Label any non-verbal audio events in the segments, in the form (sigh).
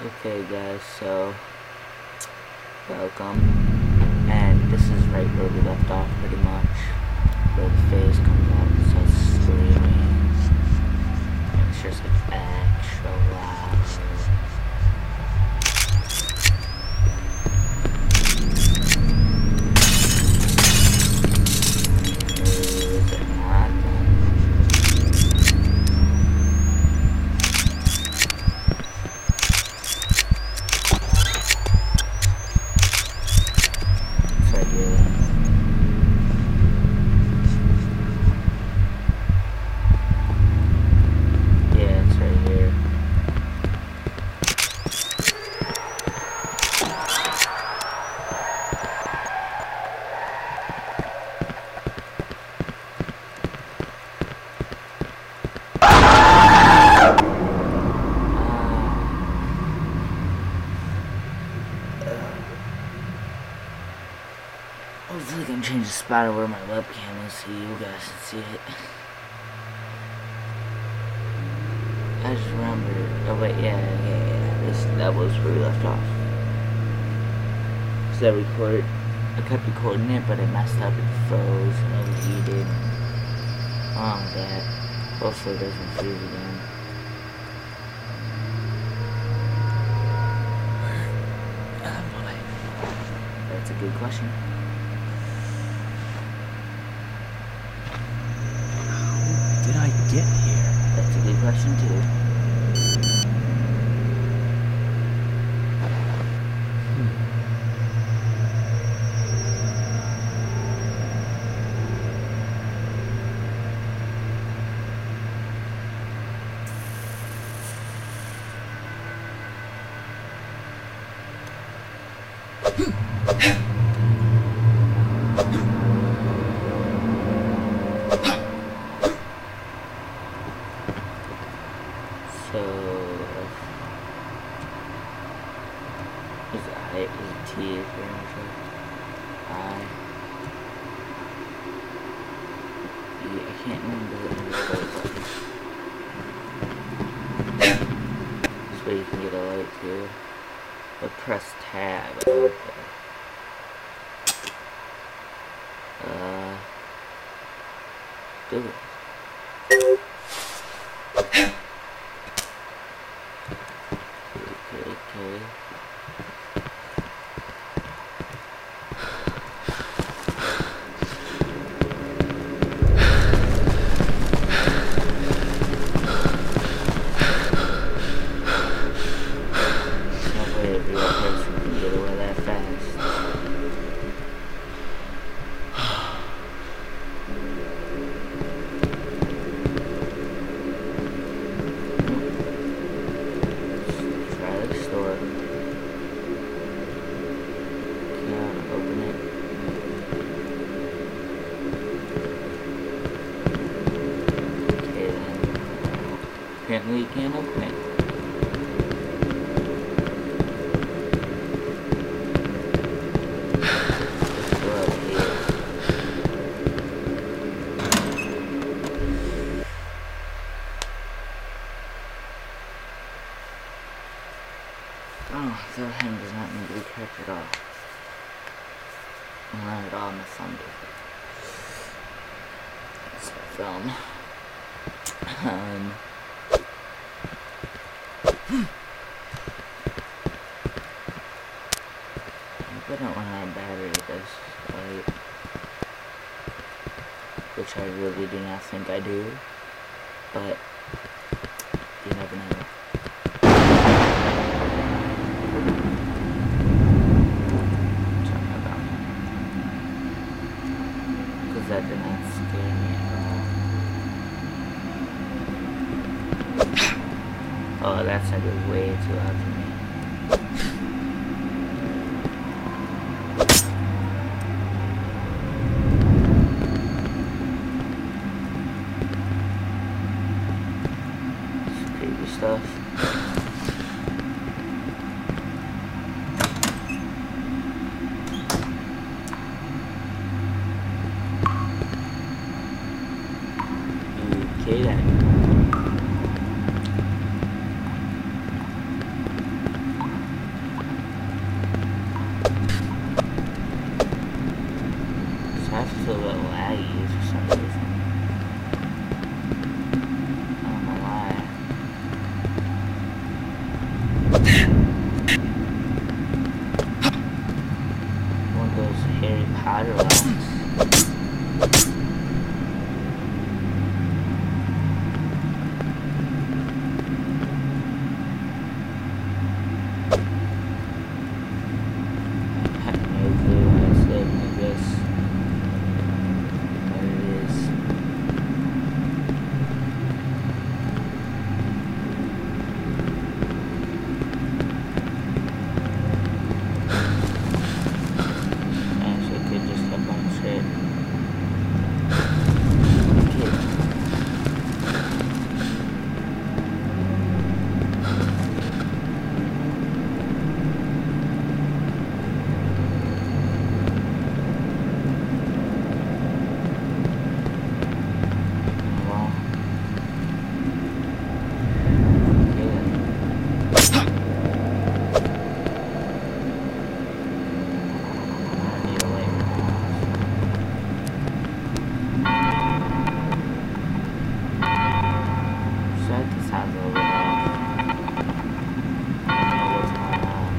Okay guys, so welcome. And this is right where we left off pretty much. Where the phase comes out and starts screaming. It's just like extra loud. Can change the spot of where my webcam is so you guys can see it. I just remember. Oh wait, yeah, yeah, yeah. This that was where we left off. So I record. I kept recording it, but it messed up. It froze and overheated. Oh god. Hopefully it doesn't freeze again. (sighs) That's a good question. Did I get here? That's a good question too. So is I T is I can't remember what it was. This way you can get a light too. But press tab. Okay. Uh do it. Okay, okay. No way a real person can get away that fast. Try the store. Can't open it. Okay then. Apparently you can't open it. (sighs) Oh, the hand does not need to be kept at all. Not at all, a film. (laughs) Um. I don't of battery this light. Which I really do not think I do. But you never know. Turn that down. Because that did not scare me at all. Oh, that sounded way too loud for me. Some creepy stuff. Okay then. One of those Harry Potter locks. I have no clue how it's loading, I guess. What it is. Actually, I could just hop on straight. Okay. Wow. Okay then. I need a light. So that sounds a little bit off. I don't know what's going on,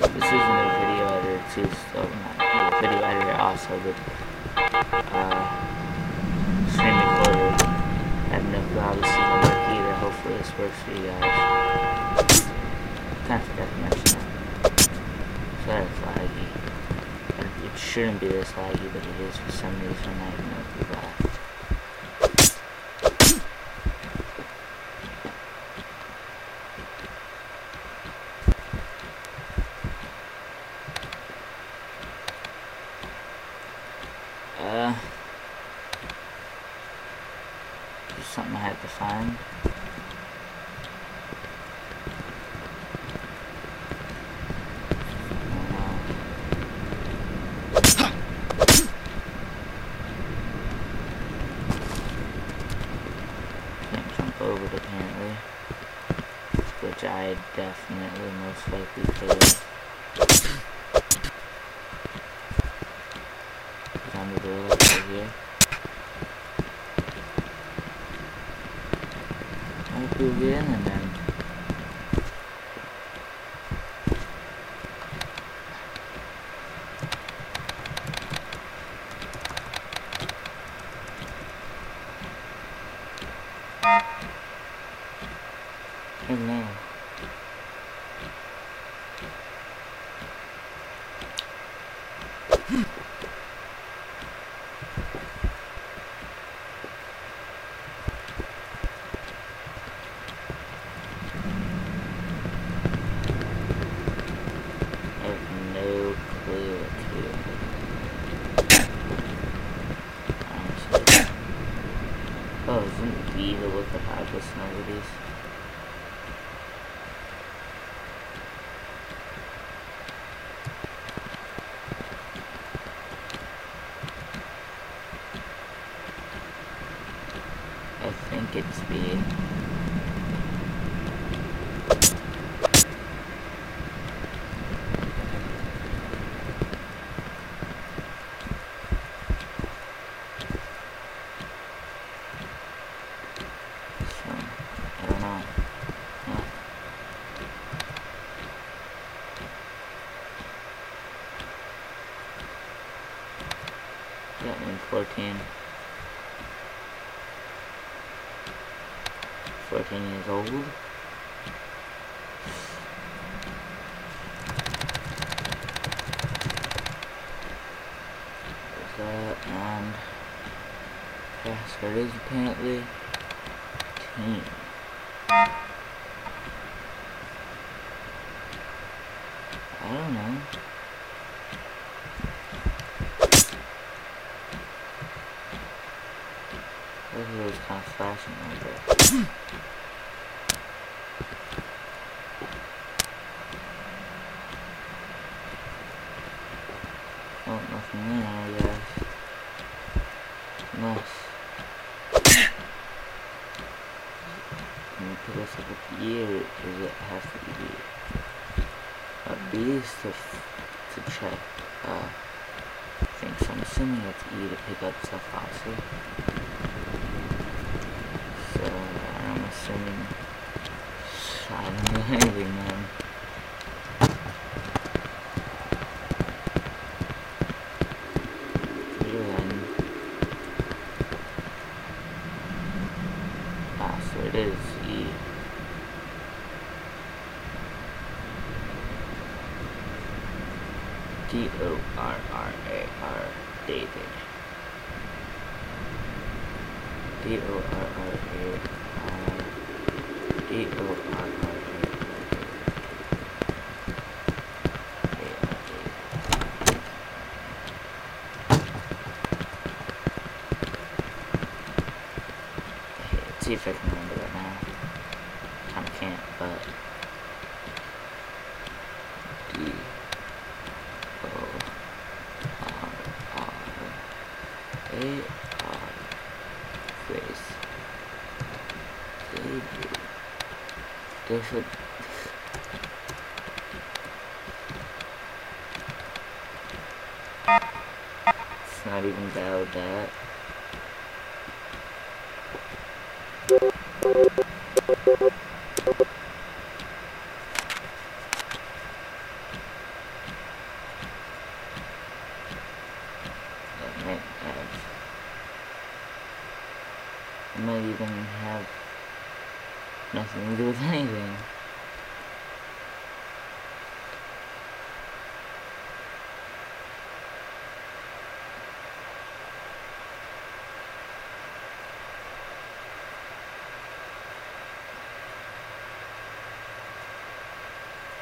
but this isn't a video editor too, so not a video editor also, uh, screen recorder. I have this is gonna work either. Hopefully this works for you guys. Kind of forgot to mention that. So that is laggy. It shouldn't be this laggy, but it is for some reason. I no clue why. Uh, there's something I had to find. Oh. Which I definitely most likely could. Down the door like right here. Hope in and then. In there. I have no clue what to do. Honestly. Oh, B the address these? I think it's B. So, I don't know. Huh. Got me 14. 14 years old. And password is apparently team. I don't know. Oh, nothing there, I guess. Unless. Can you put us up at E or does it have to be B? Uh, B is to, check, uh, things. I'm assuming it's E to pick up stuff also. So, I'm assuming I don't do anything, man. Okay, then. Ah, so it is E. D O R R A R David. D O R R A R D O R R A Let's see if I can remember that now. Of can't, but David. It's not even about that. That might. It might even have nothing to do with anything.